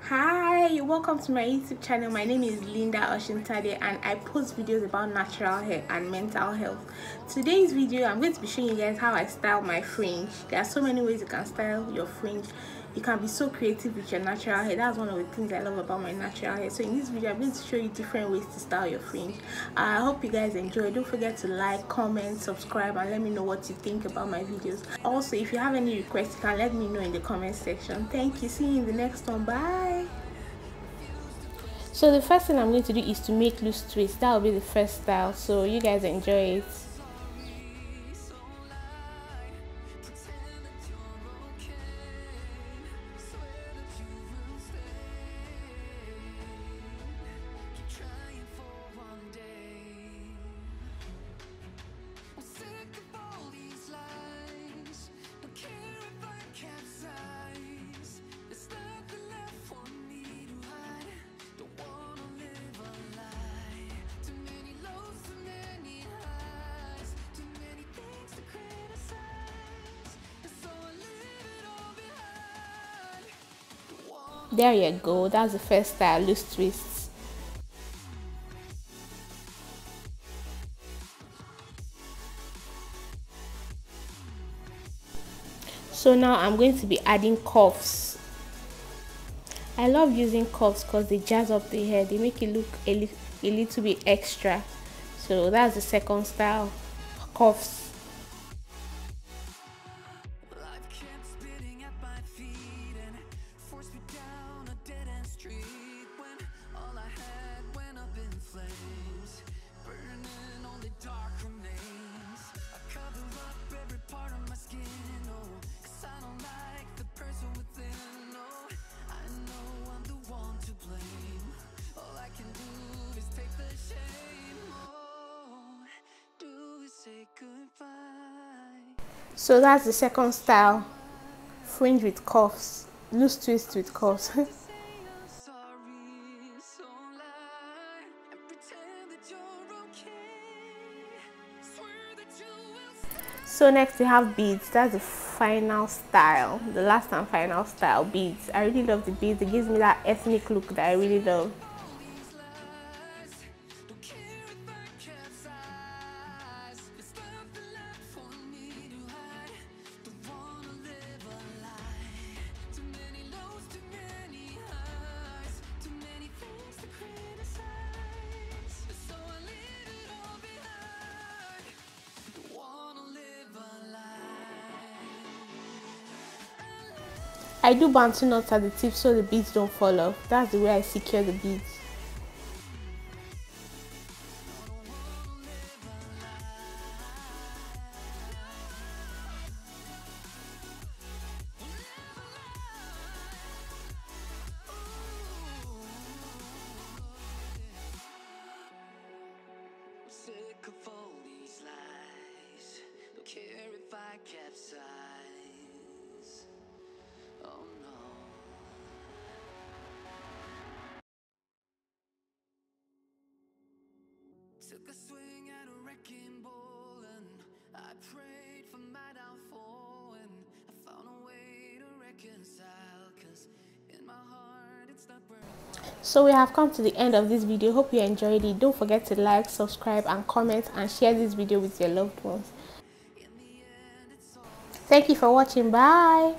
hi welcome to my youtube channel. My name is linda Osuntade and i post videos about natural hair and mental health. Today's video i'm going to be showing you guys how i style my fringe. There are so many ways you can style your fringe you can be so creative with your natural hair. That's one of the things i love about my natural hair. So in this video i'm going to show you different ways to style your fringe. I hope you guys enjoy. Don't forget to like comment subscribe and let me know what you think about my videos. Also if you have any requests you can let me know in the comment section. Thank you. See you in the next one. Bye. So the first thing i'm going to do is to make loose twists. That will be the first style. So you guys enjoy it there you go. That's the first style loose twists. So now i'm going to be adding cuffs. I love using cuffs because they jazz up the hair. They make it look a, li a little bit extra. So that's the second style cuffs So that's the second style, fringe with cuffs, loose twist with cuffs. so next we have beads. That's the final style. The last and final style beads. I really love the beads. It gives me that ethnic look that i really love I do bantu knots at the tip so the beads don't fall off. That's the way I secure the beads. Oh, Took a swing at a wrecking ball and I prayed for my downfall and I found a way to reconcile cause in my heart it's not burning. So we have come to the end of this video. Hope you enjoyed it. Don't forget to like, subscribe and comment and share this video with your loved ones. Thank you for watching. Bye.